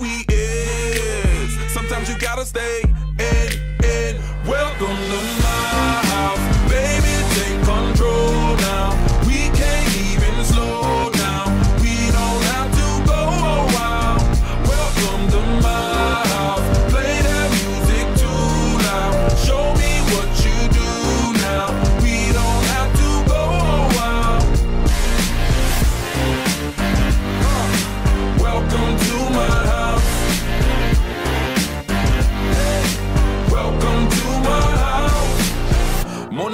We is. Sometimes you gotta stay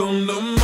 con lo